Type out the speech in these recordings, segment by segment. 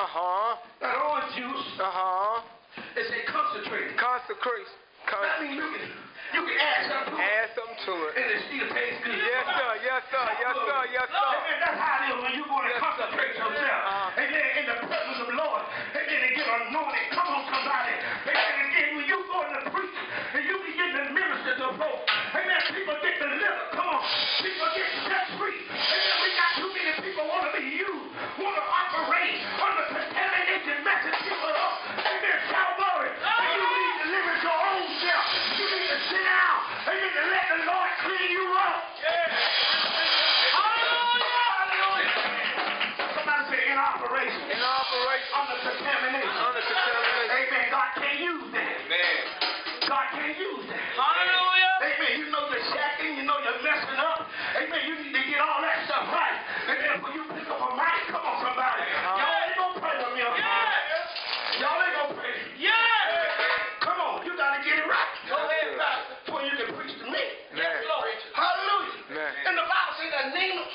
Uh-huh. Not all juice. Uh-huh. It's a concentrate. Consecrate. I mean, you can, you can add something to add it. something to it. And it still tastes good. Yes, sir. Yes, sir. Yes, sir. Yes, sir. Yes, sir. That's how it is when you go to yes, concentrate yourself. And then in the Amen. When you pick up a mic, come on, somebody. Y'all ain't gonna pray with me. up. Y'all ain't gonna pray. Come on. You gotta get it right. Go ahead, Pastor. Before you can preach to me. Man. Hallelujah. Man. And the Bible says that Naaman,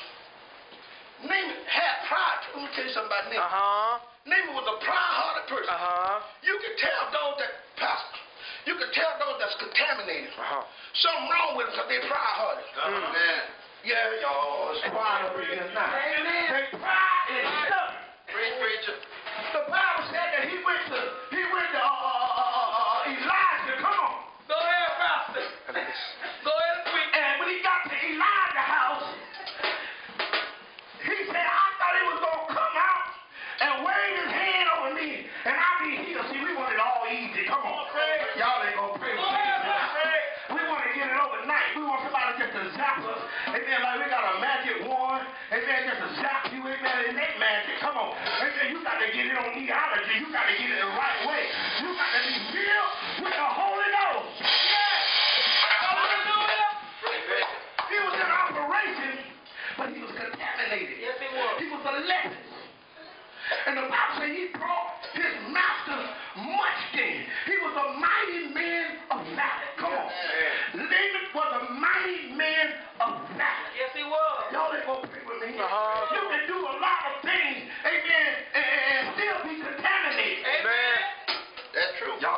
Naaman had pride. Let me tell you something about Naaman. huh. Naaman was a proud-hearted person. Uh huh. You can tell those that, pastor, you can tell those that's contaminated. Uh huh. Something wrong with them because they're proud-hearted. Amen. Yeah, y'all, it's quiet over here now. They pride is stuff. Preacher, The Bible said that he went to, he went to uh, uh, uh, uh, uh, Elijah. Come on. And when he got to Elijah's house, he said, I thought he was going to come out and wave his hand over me and I'll be healed. See, we want it all easy. Come on. Y'all ain't going to pray with me. We want to get it overnight. We want somebody just to zap us. Amen. Like we got a magic wand. Amen. Just to zap you. Amen. It ain't magic. Come on. Amen. You got to get it on theology. You got to get it the right way. You got to be filled with the Holy Ghost. Yes. Hallelujah. He was in operation, but he was contaminated. Yes, he was. He was a leper. And the Bible says he brought his master much gain. He was a mighty man of valor. Come on. David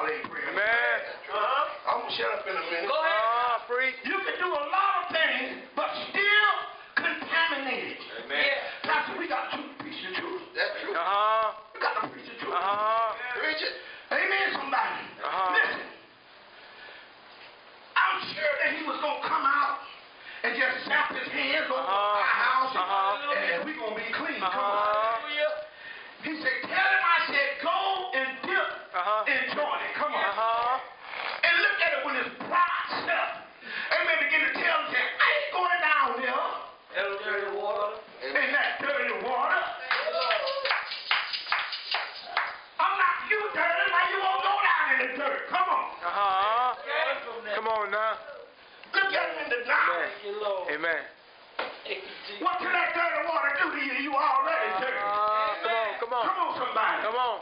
true. Y'all ain't praying. Amen. Uh-huh. I'm gonna shut up in a minute. Go ahead. Ah, preach. You can do a lot of things, but still contaminated. Amen. Pastor, we got to preach the truth. That's true. Uh huh. We got to preach the truth. Uh huh. Preach it. Amen, somebody. Uh-huh. Listen. I'm sure that he was going to come out and just zap his hands over Uh-huh. our house and, Uh-huh. and we're going to be clean. Come on. Uh-huh. He said, tell him I said, go and dip Uh-huh. in Jordan. Come on. Uh huh. And look at it when his pride self. Amen. Begin to tell him, say, I ain't going down there Dirty water. in that dirty water. I'm not you dirty. Why you won't go down in the dirt? Come on. Uh huh. Came from that. Come on now. Look at him in the eye. Thank you, Lord. Amen. Thank you, Jesus. What can that dirty water do to you? You already dirty. Ah, come on, come on, Come on, somebody. come on.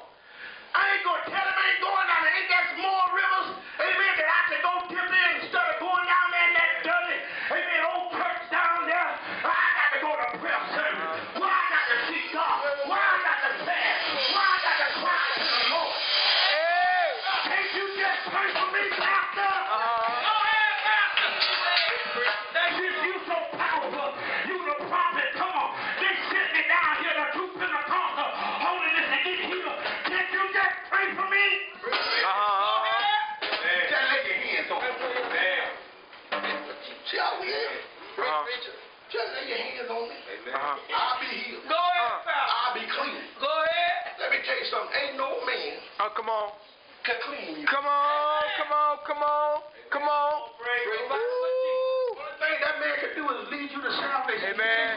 I ain't going to tell him I ain't going down there. Ain't there more rivers, amen, that I can go dip in instead of going down there in that dirty, amen, old church down there. I got to go to prayer service. Why I got to seek God? Why I got to fast? Why I got to cry to the Lord? Hey. Can't you just pray for me, Pastor? Uh for me? Uh huh. Just lay your hands on me. See how we? Uh-huh. Just lay your hands on me. Uh huh. I'll be healed. Go ahead, Uh. I'll be clean. Go ahead. Let me tell you something. Ain't no man Oh, come on. can clean you. Come on, come on, come on, come on. Woo. Only thing that man can do is lead you to salvation. Amen,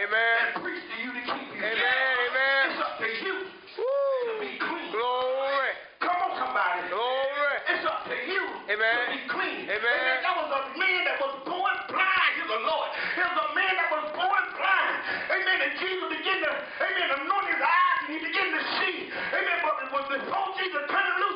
amen, And preach to you to keep you. amen, amen. It's up to you to Woo. be clean. Glory, Come on, somebody. glory. It's up to you Amen. to be clean. Amen. That was a man that was born blind. He's the Lord. He was a man that was born blind. Amen. And Jesus began to, amen, anoint his eyes and he began to see. Amen. But it was before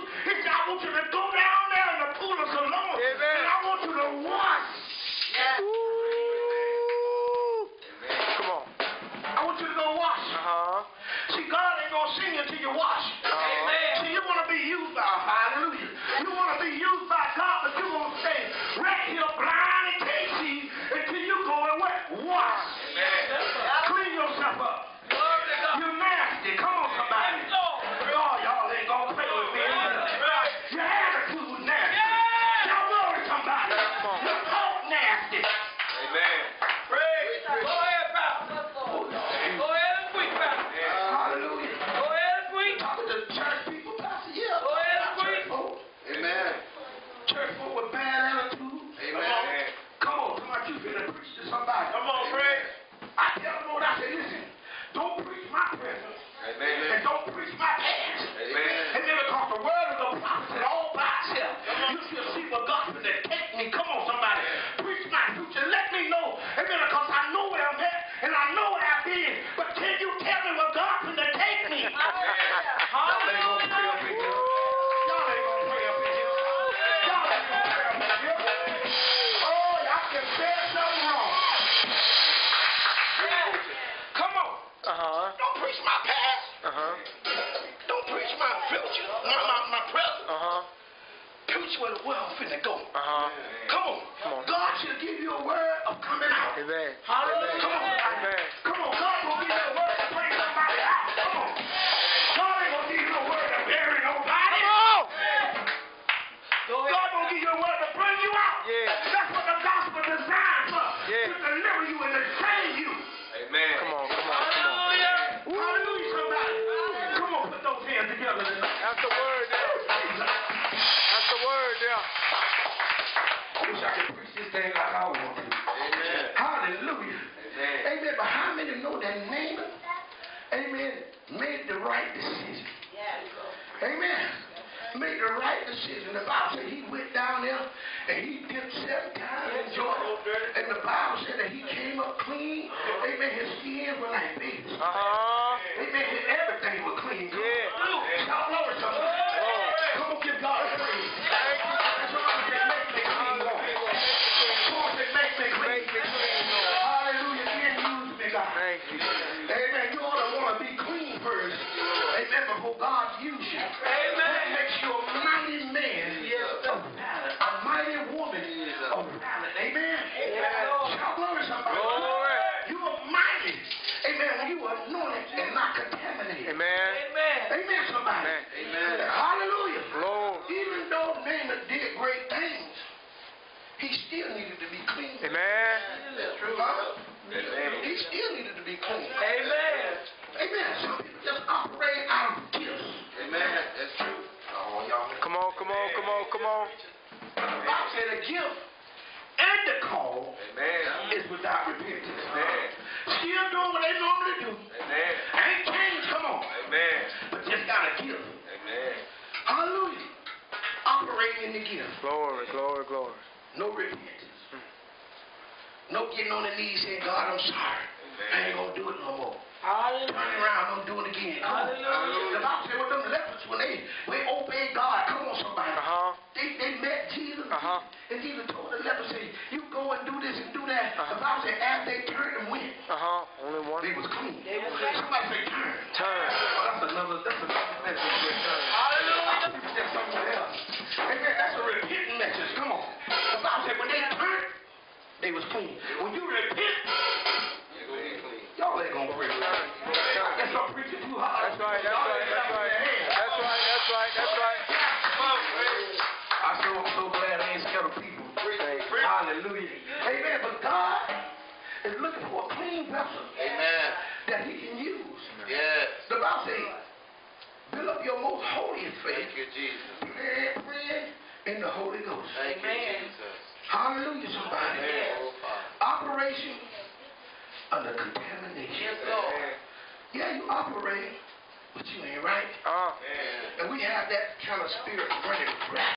Preach where the world finna go. Uh huh. Come on. Come on. God should give you a word of coming out. Amen. Hallelujah. Come on. Amen. Come on. God will give you a word to bring somebody out. Come on. God ain't gonna give you a word to bury nobody. Come Go God ahead. gonna give you a word to bring you out. Yeah. That's what the gospel designed for. Yeah. To deliver you and to save you. Amen. Come on, come on, come on. Hallelujah. Hallelujah, somebody. Come on, put those hands together tonight. That's the word I wish I could preach this thing like I want to. Amen. Hallelujah. Amen. Amen. But how many know that Naaman, amen, made the right decision? Amen. Made the right decision. The Bible said he went down there and he dipped seven times in Jordan. And the Bible said that he came up clean. Amen. His skin was like babies. Uh huh. Amen. His everything was clean. Come Yeah. on. Shout glory. Glory. Come on, give God a praise. Bible said a gift and the call Amen. is without repentance. Amen. Still doing what they normally do. Amen. Ain't changed, come on. Amen. But just got a gift. Amen. Hallelujah. Operating in the gift. Glory, glory, glory. No repentance. No getting on the knees saying, God, I'm sorry. I ain't gonna do it no more. Turning around, don't do it again. Come on. The Bible said, well, them lepers, when they, they obeyed God, come on, somebody. Uh huh. They, they met Jesus. Uh-huh. And Jesus told the lepers, say, you go and do this and do that. Uh-huh. The Bible said, as they turned and went, Uh huh. Only one. they was clean. They Somebody say, turn. Turn. Oh, that's another, that's another message. right there. Hallelujah. That's somewhere else. Amen. That's a repenting message. Come on. The Bible said, when they turned, they was clean. When you repent, You're going to be clean. y'all ain't gonna pray. I guess I'm preaching too hard. That's right, that's for vessel Amen. that He can use. Yes. The Bible says, build up your most holiest faith, Thank you, Jesus. pray, praying in the Holy Ghost. Thank you, Jesus. Hallelujah, somebody. Amen. Oh, Operation under contamination. Amen. Yeah, you operate, but you ain't right. Uh. Amen. And we have that kind of spirit running rapid.